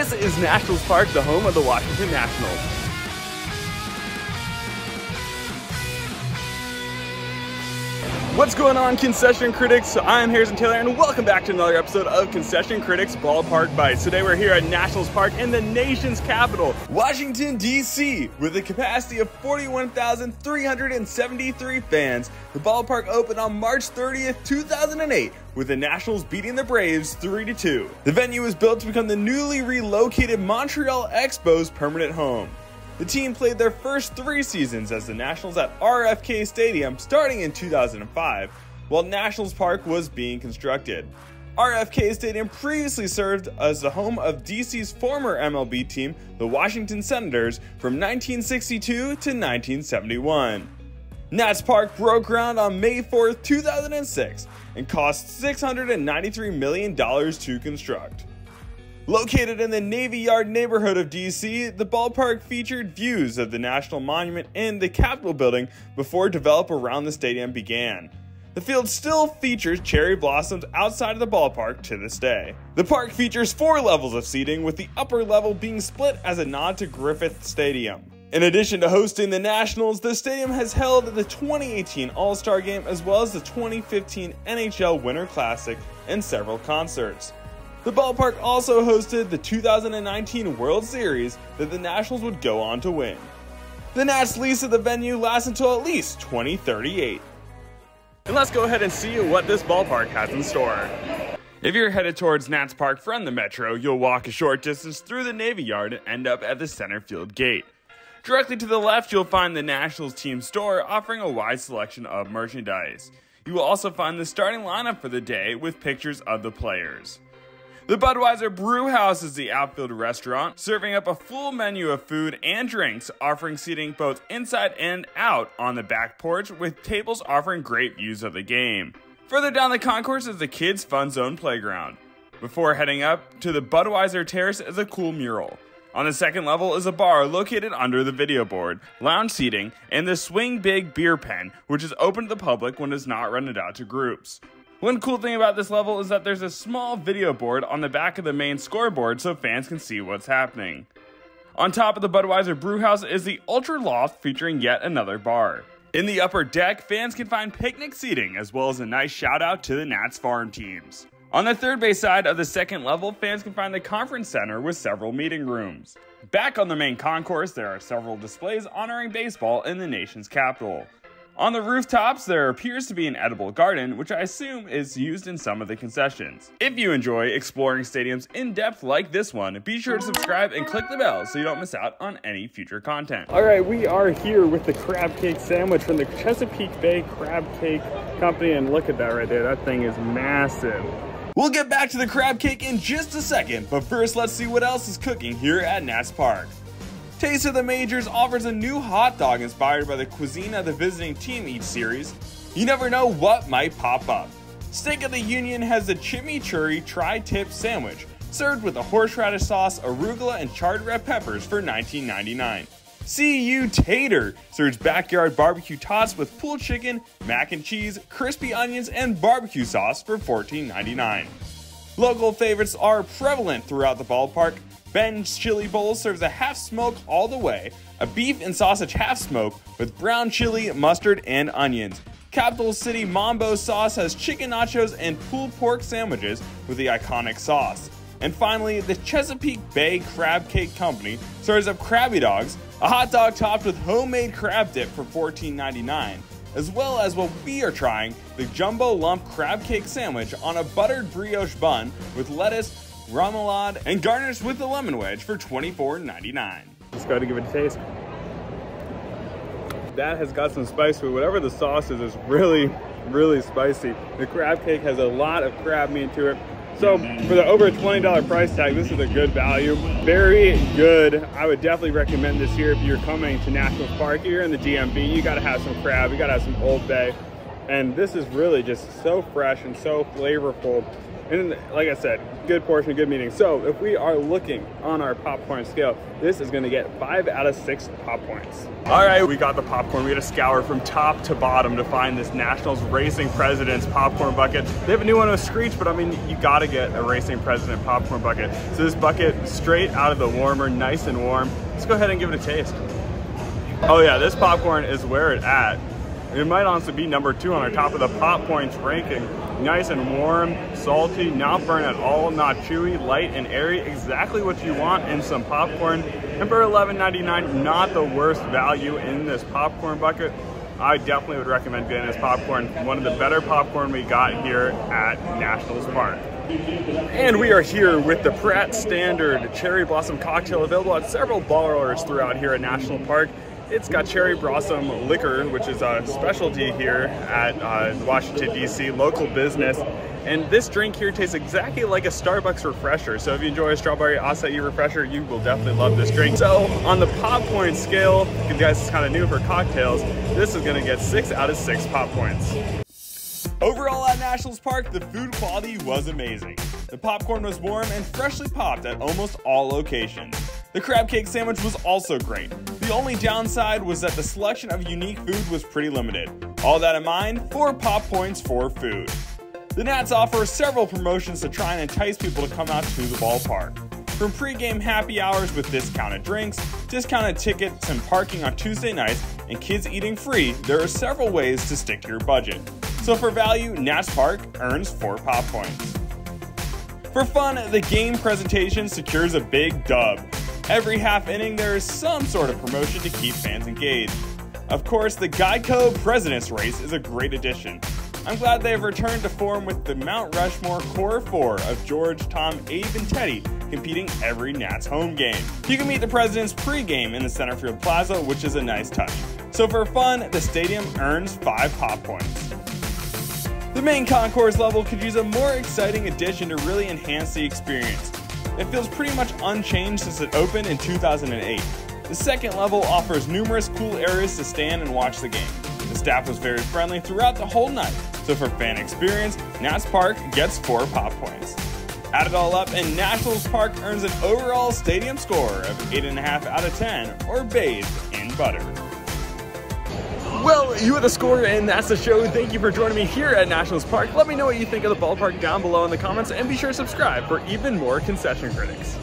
This is Nationals Park, the home of the Washington Nationals. What's going on, concession critics? I'm Harrison Taylor, and welcome back to another episode of Concession Critics Ballpark Bites. Today, we're here at Nationals Park in the nation's capital, Washington, D.C., with a capacity of 41,373 fans. The ballpark opened on March 30th, 2008, with the Nationals beating the Braves 3 2. The venue was built to become the newly relocated Montreal Expos' permanent home. The team played their first three seasons as the Nationals at RFK Stadium starting in 2005, while Nationals Park was being constructed. RFK Stadium previously served as the home of DC's former MLB team, the Washington Senators, from 1962 to 1971. Nats Park broke ground on May 4, 2006, and cost $693 million to construct. Located in the Navy Yard neighborhood of DC, the ballpark featured views of the National Monument and the Capitol building before develop around the stadium began. The field still features cherry blossoms outside of the ballpark to this day. The park features four levels of seating, with the upper level being split as a nod to Griffith Stadium. In addition to hosting the Nationals, the stadium has held the 2018 All Star Game as well as the 2015 NHL Winter Classic and several concerts. The ballpark also hosted the 2019 World Series that the Nationals would go on to win. The Nats lease of the venue lasts until at least 2038. And let's go ahead and see what this ballpark has in store. If you're headed towards Nats Park from the Metro, you'll walk a short distance through the Navy Yard and end up at the center field gate. Directly to the left, you'll find the Nationals team store offering a wide selection of merchandise. You will also find the starting lineup for the day with pictures of the players. The Budweiser Brew House is the outfield restaurant, serving up a full menu of food and drinks, offering seating both inside and out on the back porch, with tables offering great views of the game. Further down the concourse is the Kids Fun Zone playground. Before heading up to the Budweiser Terrace is a cool mural. On the second level is a bar located under the video board, lounge seating, and the Swing Big Beer Pen, which is open to the public when it's not rented out to groups. One cool thing about this level is that there's a small video board on the back of the main scoreboard so fans can see what's happening. On top of the Budweiser Brewhouse is the Ultra Loft featuring yet another bar. In the upper deck, fans can find picnic seating as well as a nice shout out to the Nats farm teams. On the third base side of the second level, fans can find the conference center with several meeting rooms. Back on the main concourse, there are several displays honoring baseball in the nation's capital. On the rooftops, there appears to be an edible garden, which I assume is used in some of the concessions. If you enjoy exploring stadiums in depth like this one, be sure to subscribe and click the bell so you don't miss out on any future content. All right, we are here with the crab cake sandwich from the Chesapeake Bay Crab Cake Company, and look at that right there. That thing is massive. We'll get back to the crab cake in just a second, but first let's see what else is cooking here at Nats Park. Taste of the Majors offers a new hot dog inspired by the cuisine of the visiting team each series. You never know what might pop up. Steak of the Union has the chimichurri tri-tip sandwich, served with a horseradish sauce, arugula, and charred red peppers for $19.99. CU Tater serves backyard barbecue tots with pulled chicken, mac and cheese, crispy onions, and barbecue sauce for $14.99. Local favorites are prevalent throughout the ballpark, Ben's Chili Bowl serves a half smoke all the way, a beef and sausage half smoke with brown chili, mustard, and onions. Capital City Mambo sauce has chicken nachos and pulled pork sandwiches with the iconic sauce. And finally, the Chesapeake Bay Crab Cake Company serves up Krabby Dogs, a hot dog topped with homemade crab dip for $14.99, as well as what we are trying the Jumbo Lump Crab Cake Sandwich on a buttered brioche bun with lettuce, remoulade, and garnished with a lemon wedge for $24.99. Let's go to give it a taste. That has got some spice to it. Whatever the sauce is, is really, really spicy. The crab cake has a lot of crab meat to it. So for the over $20 price tag, this is a good value. Very good. I would definitely recommend this here if you're coming to National Park here in the DMV. You gotta have some crab, you gotta have some Old Bay. And this is really just so fresh and so flavorful And like I said, good portion, good meeting. So if we are looking on our popcorn scale, this is gonna get five out of six pop points. All right, we got the popcorn. We had to scour from top to bottom to find this Nationals Racing President's popcorn bucket. They have a new one with Screech, but I mean, you gotta get a Racing President popcorn bucket. So this bucket, straight out of the warmer, nice and warm. Let's go ahead and give it a taste. Oh yeah, this popcorn is where it at. It might honestly be number two on our top of the pop points ranking. Nice and warm, salty, not burnt at all, not chewy, light and airy, exactly what you want in some popcorn. And for $11.99, not the worst value in this popcorn bucket. I definitely would recommend getting this popcorn. One of the better popcorn we got here at Nationals Park. And we are here with the Pratt Standard Cherry Blossom Cocktail available at several bars throughout here at National Park. It's got cherry blossom liquor, which is a specialty here at uh, Washington, D.C., local business. And this drink here tastes exactly like a Starbucks refresher. So if you enjoy a strawberry acai refresher, you will definitely love this drink. So on the pop point scale, you guys is kind of new for cocktails, this is gonna get six out of six pop points. Overall at Nationals Park, the food quality was amazing. The popcorn was warm and freshly popped at almost all locations. The crab cake sandwich was also great. The only downside was that the selection of unique food was pretty limited. All that in mind, 4 pop points for food. The Nats offer several promotions to try and entice people to come out to the ballpark. From pregame happy hours with discounted drinks, discounted tickets and parking on Tuesday nights, and kids eating free, there are several ways to stick to your budget. So for value, Nats Park earns 4 pop points. For fun, the game presentation secures a big dub. Every half inning, there is some sort of promotion to keep fans engaged. Of course, the Geico President's Race is a great addition. I'm glad they have returned to form with the Mount Rushmore core four of George, Tom, Abe, and Teddy competing every Nats home game. You can meet the presidents pregame in the Centerfield Plaza, which is a nice touch. So for fun, the stadium earns 5 pop points. The main concourse level could use a more exciting addition to really enhance the experience. It feels pretty much unchanged since it opened in 2008. The second level offers numerous cool areas to stand and watch the game. The staff was very friendly throughout the whole night, so for fan experience, Nats Park gets 4 pop points. Add it all up, and Nationals Park earns an overall stadium score of 8.5 out of 10, or bathed in butter. Well, you are the score, and that's the show. Thank you for joining me here at Nationals Park. Let me know what you think of the ballpark down below in the comments, and be sure to subscribe for even more concession critics.